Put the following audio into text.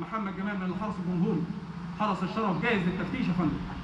محمد جمال من الحرس الجمهوري. حرس الشرف. جاهز للتفتيش يا فندم.